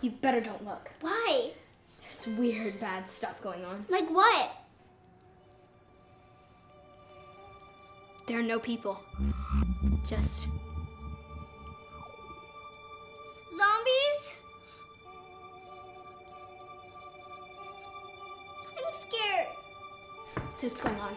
You better don't look. Why? There's weird, bad stuff going on. Like what? There are no people. Just Zombies? I'm scared. see what's going on.